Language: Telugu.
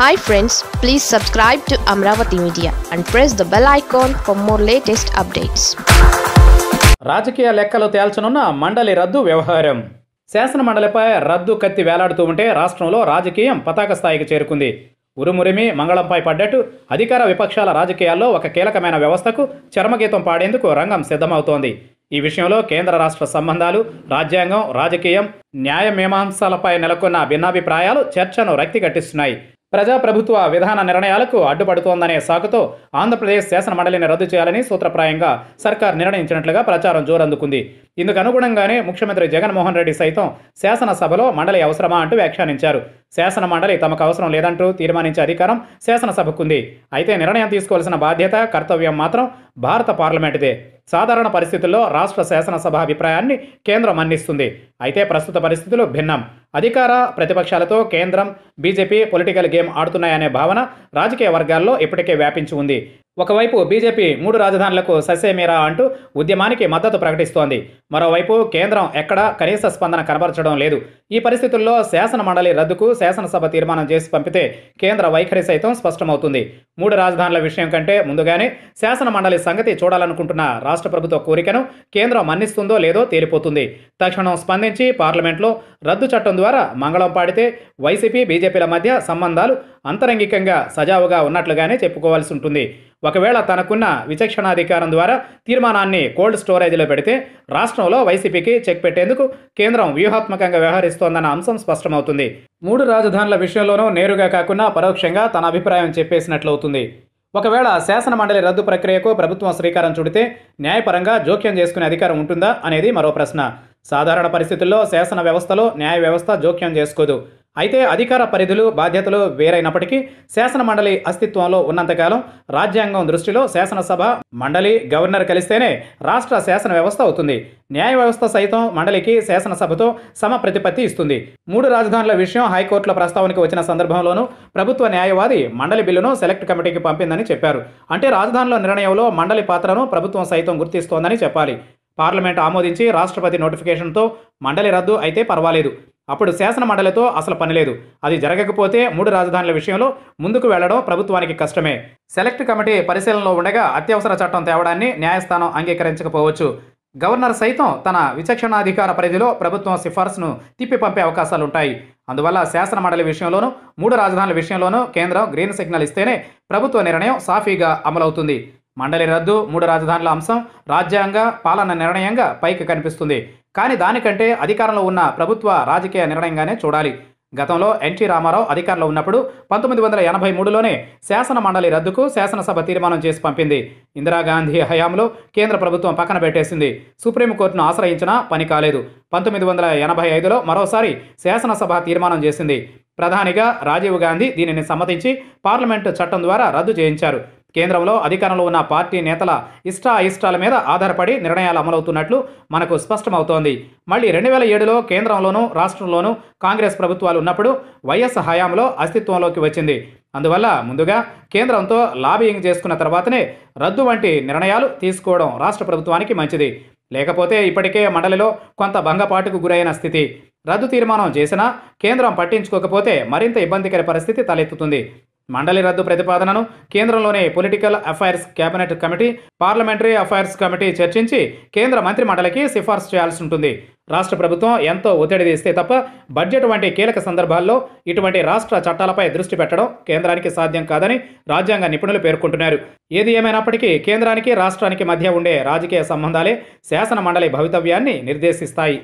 Hi friends please subscribe to Amaravati media and press the bell icon for more latest updates రాజకీయ లెక్కలు తేల్చనున్న మండలి రద్దు వ్యవహారం. శాసన మండలిపై రద్దు కత్తి వేలాడుతూ ఉంటే రాష్ట్రంలో రాజకీయం పతాక స్థాయికి చేరుకుంది. ఉరుమురిమి మంగళంపై పడ్డట్టు అధికార విపక్షాల రాజకీయాల్లో ఒక కీలకమైన వ్యవస్థకు చర్మగీతం పాడేందుకు రంగం సిద్ధమవుతోంది. ఈ విషయంలో కేంద్ర రాష్ట్ర సంబంధాలు రాజ్యాంగం రాజకీయం న్యాయ మీమాంసలపై నెలకొన్న భిన్నాభిప్రాయాలు చర్చను రక్తి కట్టిస్తున్నాయి ప్రజాప్రభుత్వ విధాన నిర్ణయాలకు అడ్డుపడుతోందనే సాకుతో ఆంధ్రప్రదేశ్ శాసన మండలిని రద్దు చేయాలని సూత్రప్రాయంగా సర్కార్ నిర్ణయించినట్లుగా ప్రచారం జోరందుకుంది. ఇందుకు అనుగుణంగానే ముఖ్యమంత్రి జగన్మోహన్ రెడ్డి సైతం శాసనసభలో మండలి అవసరమా అంటూ వ్యాఖ్యానించారు. శాసన మండలి తమకు అవసరం లేదంటూ తీర్మానించే అధికారం శాసనసభకుంది. అయితే నిర్ణయం తీసుకోవాల్సిన బాధ్యత కర్తవ్యం మాత్రం భారత పార్లమెంటుదే. సాధారణ పరిస్థితుల్లో రాష్ట్ర శాసనసభ అభిప్రాయాన్ని కేంద్రం మన్నిస్తుంది. అయితే ప్రస్తుత పరిస్థితులు భిన్నం. అధికార ప్రతిపక్షాలతో కేంద్రం బీజేపీ పొలిటికల్ గేమ్ ఆడుతున్నాయనే భావన రాజకీయ వర్గాల్లో ఇప్పటికే వ్యాపించి ఉంది. ఒకవైపు బీజేపీ మూడు రాజధానులకు ససేమీరా అంటూ ఉద్యమానికి మద్దతు ప్రకటిస్తోంది. మరోవైపు కేంద్రం ఎక్కడా కనీస స్పందన కనబరచడం లేదు. ఈ పరిస్థితుల్లో శాసన మండలి రద్దుకు శాసనసభ తీర్మానం చేసి పంపితే కేంద్ర వైఖరి సైతం స్పష్టమవుతుంది. మూడు రాజధానుల విషయం కంటే ముందుగానే శాసన మండలి సంగతి చూడాలనుకుంటున్న రాష్ట్ర ప్రభుత్వ కోరికను కేంద్రం మన్నిస్తుందో లేదో తేలిపోతుంది. తక్షణం స్పందించి పార్లమెంట్లో రద్దు చట్టం ద్వారా మంగళం పాడితే వైసీపీ బీజేపీల మధ్య సంబంధాలు అంతరంగికంగా సజావుగా ఉన్నట్లుగానే చెప్పుకోవాల్సి ఉంటుంది. ఒకవేళ తనకున్న విచక్షణాధికారం ద్వారా తీర్మానాన్ని కోల్డ్ స్టోరేజ్లో పెడితే రాష్ట్రంలో వైసీపీకి చెక్ పెట్టేందుకు కేంద్రం వ్యూహాత్మకంగా వ్యవహరిస్తోందన్న అంశం స్పష్టమవుతుంది. మూడు రాజధానుల విషయంలోనూ నేరుగా కాకుండా పరోక్షంగా తన అభిప్రాయం చెప్పేసినట్లవుతుంది. ఒకవేళ శాసన మండలి రద్దు ప్రక్రియకు ప్రభుత్వం శ్రీకారం చుడితే న్యాయపరంగా జోక్యం చేసుకునే అధికారం ఉంటుందా అనేది మరో ప్రశ్న. సాధారణ పరిస్థితుల్లో శాసన వ్యవస్థలో న్యాయ వ్యవస్థ జోక్యం చేసుకోదు. అయితే అధికార పరిధులు బాధ్యతలు వేరైనప్పటికీ శాసన మండలి అస్తిత్వంలో ఉన్నంతకాలం రాజ్యాంగం దృష్టిలో శాసనసభ మండలి గవర్నర్ కలిస్తేనే రాష్ట్ర శాసన వ్యవస్థ అవుతుంది. న్యాయ వ్యవస్థ సైతం మండలికి శాసనసభతో సమ ప్రతిపత్తి ఇస్తుంది. మూడు రాజధానుల విషయం హైకోర్టులో ప్రస్తావనకు వచ్చిన సందర్భంలోనూ ప్రభుత్వ న్యాయవాది మండలి బిల్లును సెలెక్ట్ కమిటీకి పంపిందని చెప్పారు. అంటే రాజధానుల నిర్ణయంలో మండలి పాత్రను ప్రభుత్వం సైతం గుర్తిస్తోందని చెప్పాలి. పార్లమెంట్ ఆమోదించి రాష్ట్రపతి నోటిఫికేషన్తో మండలి రద్దు అయితే పర్వాలేదు. అప్పుడు శాసన మండలితో అసలు పనిలేదు అది జరగకపోతే మూడు రాజధానుల విషయంలో ముందుకు వెళ్ళడం ప్రభుత్వానికి కష్టమే. సెలెక్ట్ కమిటీ పరిశీలనలో ఉండగా అత్యవసర చట్టం తేవడాన్ని న్యాయస్థానం అంగీకరించకపోవచ్చు. గవర్నర్ సైతం తన విచక్షణాధికార పరిధిలో ప్రభుత్వం సిఫార్సును తిప్పి పంపే అవకాశాలుంటాయి. అందువల్ల శాసన మండలి విషయంలోనూ మూడు రాజధానుల విషయంలోనూ కేంద్రం గ్రీన్ సిగ్నల్ ఇస్తేనే ప్రభుత్వ నిర్ణయం సాఫీగా అమలవుతుంది. మండలి రద్దు మూడు రాజధానుల అంశం రాజ్యాంగ పాలన నిర్ణయంగా పైకి కనిపిస్తుంది. కానీ దానికంటే అధికారంలో ఉన్న ప్రభుత్వ రాజకీయ నిర్ణయంగానే చూడాలి. గతంలో ఎన్టీ రామారావు అధికారంలో ఉన్నప్పుడు పంతొమ్మిది వందల ఎనభై మూడులోనే శాసన మండలి రద్దుకు శాసనసభ తీర్మానం చేసి పంపింది. ఇందిరాగాంధీ హయాంలో కేంద్ర ప్రభుత్వం పక్కన పెట్టేసింది. సుప్రీంకోర్టును ఆశ్రయించినా పని కాలేదు. పంతొమ్మిది వందల ఎనభై ఐదులో మరోసారి శాసనసభ తీర్మానం చేసింది. ప్రధానిగా రాజీవ్ గాంధీ దీనిని సమ్మతించి పార్లమెంటు చట్టం ద్వారా రద్దు చేయించారు. కేంద్రంలో అధికారంలో ఉన్న పార్టీ నేతల ఇష్ట అయిష్టాల మీద ఆధారపడి నిర్ణయాలు అమలవుతున్నట్లు మనకు స్పష్టమవుతోంది. మళ్ళీ రెండు వేల ఏడులో కేంద్రంలోనూ రాష్ట్రంలోనూ కాంగ్రెస్ ప్రభుత్వాలు ఉన్నప్పుడు వైఎస్ హయాంలో అస్తిత్వంలోకి వచ్చింది. అందువల్ల ముందుగా కేంద్రంతో లాబియింగ్ చేసుకున్న తర్వాతనే రద్దు వంటి నిర్ణయాలు తీసుకోవడం రాష్ట్ర ప్రభుత్వానికి మంచిది. లేకపోతే ఇప్పటికే మండలిలో కొంత భంగపాటుకు గురైన స్థితి. రద్దు తీర్మానం చేసినా కేంద్రం పట్టించుకోకపోతే మరింత ఇబ్బందికర పరిస్థితి తలెత్తుతుంది. మండలి రద్దు ప్రతిపాదనను కేంద్రంలోని political affairs cabinet committee parliamentary affairs committee చర్చించి కేంద్ర మంత్రి మండలికి సిఫార్సు చేయాల్సి ఉంటుంది. రాష్ట్ర ప్రభుత్వం ఎంతో ఒత్తిడి తీస్తే తప్ప బడ్జెట్ వంటి కీలక సందర్భాల్లో ఇటువంటి రాష్ట్ర చట్టాలపై దృష్టి పెట్టడం కేంద్రానికి సాధ్యం కాదని రాజ్యాంగ నిపుణులు పేర్కొంటున్నారు. ఏది ఏమైనప్పటికీ కేంద్రానికి రాష్ట్రానికి మధ్య ఉండే రాజకీయ సంబంధాలే శాసన మండలి భవితవ్యాన్ని నిర్దేశిస్తాయి.